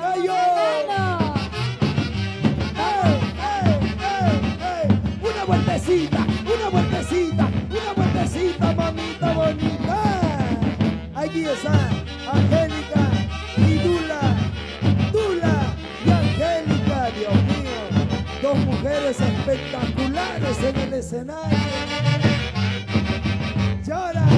Huancayo. ¡Ey, ey, ey, ey! Una vueltecita, una vueltecita, una vueltecita, mamita bonita. Allí está Angélica y Dula, Dula y Angélica, Dios mío. Dos mujeres espectaculares en el escenario. Llora.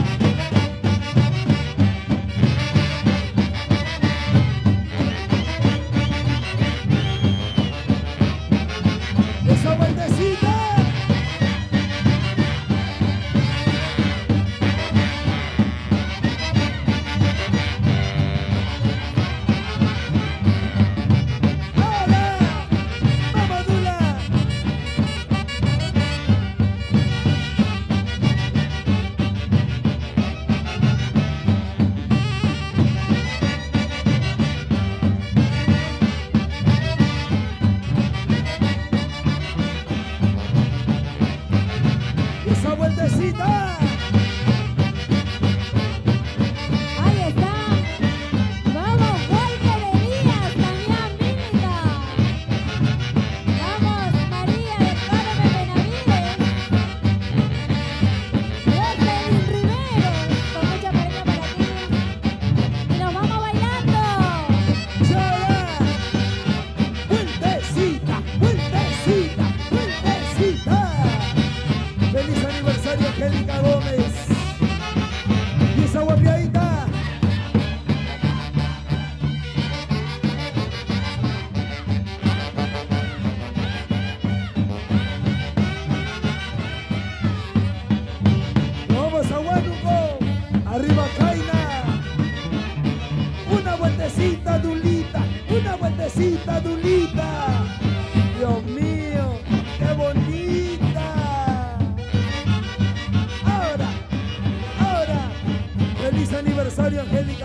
Vueltecita, Dulita. Dios mío, qué bonita. Ahora, ahora, feliz aniversario, Angélica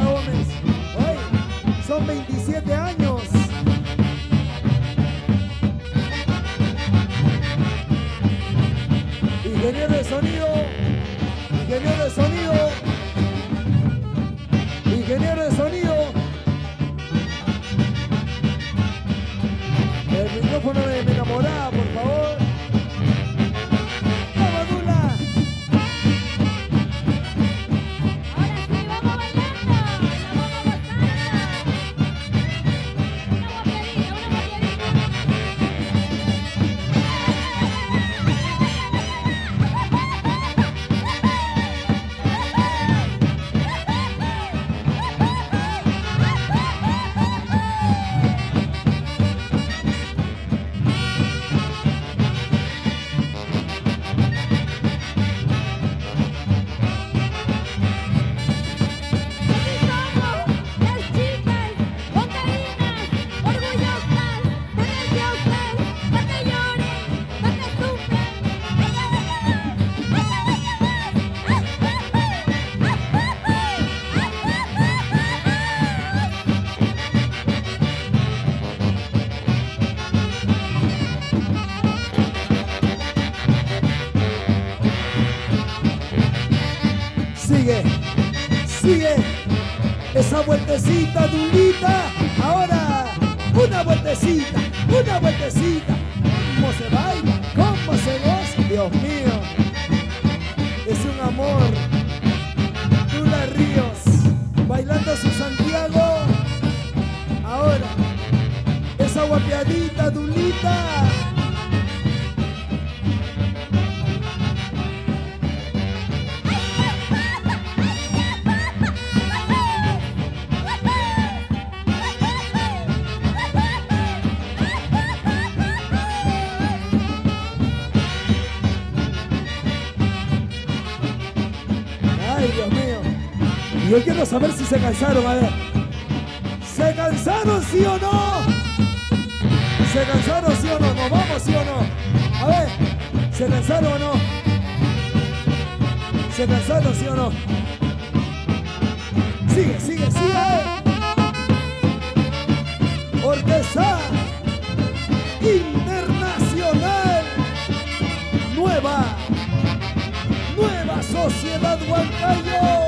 Sigue, sigue. Esa vueltecita, Dulita. Ahora, una vueltecita, una vueltecita. ¿Cómo se baila? ¿Cómo se goza? Dios mío. Es un amor. Yo quiero saber si se cansaron, a ver. ¿Se cansaron, sí o no? ¿Se cansaron, sí o no? ¿Nos vamos, sí o no? A ver, ¿se cansaron o no? ¿Se cansaron, sí o no? Sigue, sigue, sigue. Orquesta Internacional. Nueva. Nueva Sociedad Huancayo.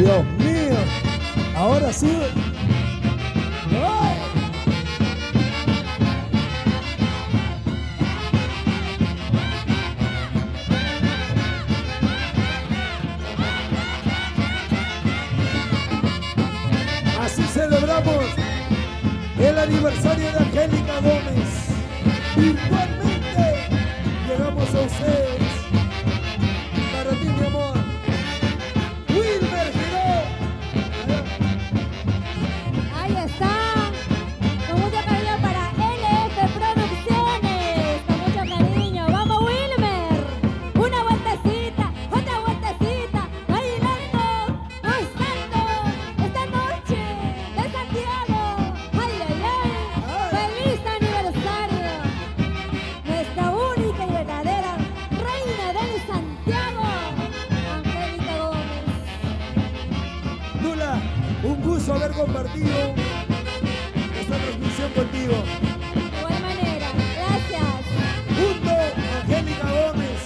Dios mío, ahora sí. Así celebramos el aniversario de Angélica Gómez. Virtualmente llegamos a usted. Haber compartido esta transmisión contigo. De igual manera. Gracias. Junto a Angélica Gómez,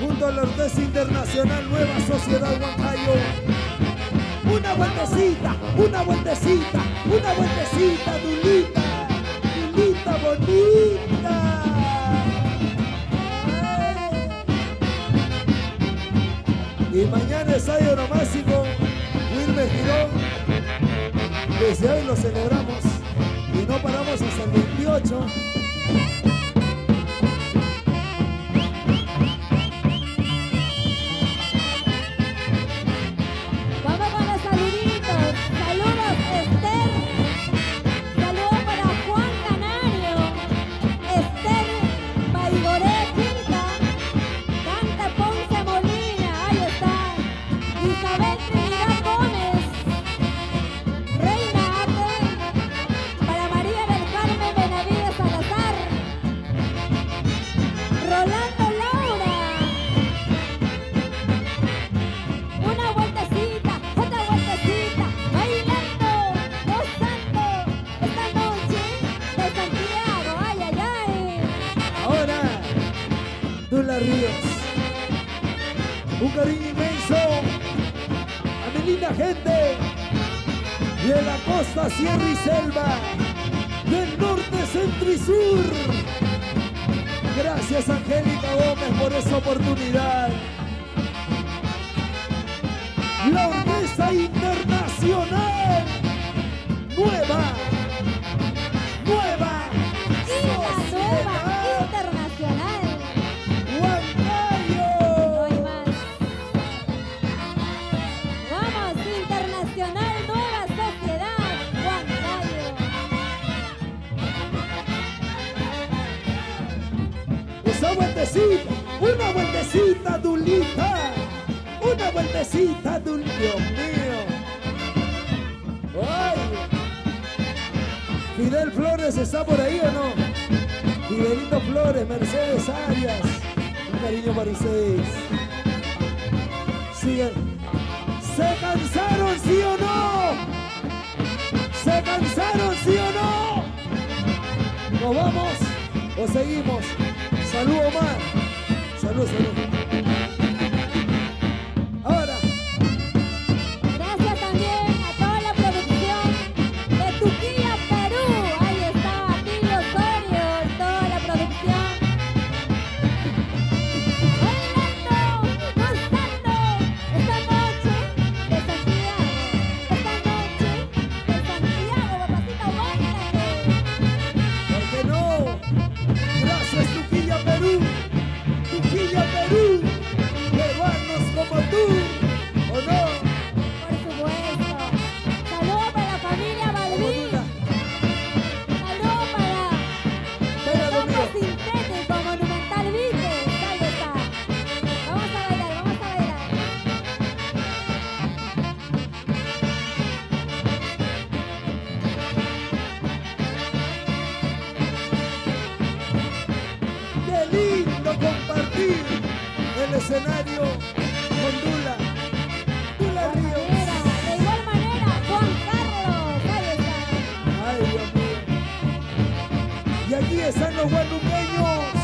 junto a la Orquesta Internacional Nueva Sociedad Huancayo. Una vueltecita, una vueltecita, una vueltecita, Dulita, Dulita bonita. Y mañana es año nomásico, Desde hoy lo celebramos y no paramos hasta el 28. Gente de la costa, sierra y selva, del norte, centro y sur. Gracias, Angélica Gómez, por esa oportunidad. La Orquesta Internacional Nueva Una vueltecita, Dul, Dios mío. Ay. Fidel Flores está por ahí o no? Fidelito Flores, Mercedes Arias. Un cariño para ustedes. Siguen. ¿Se cansaron, sí o no? ¿Se cansaron, sí o no? ¿Nos vamos o seguimos? Salud, Omar. Salud, salud. Lindo compartir el escenario con Dula. Dula De igual Ríos. manera, de igual manera, Juan Carlos. Ahí está. Ay, Dios mío. Y aquí están los guanuqueños.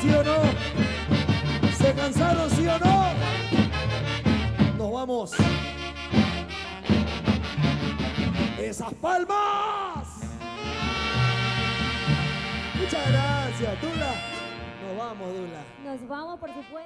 Sí o no? ¿Se cansaron, sí o no? Nos vamos. ¡Esas palmas! Muchas gracias, Dula. Nos vamos, Dula. Nos vamos, por supuesto.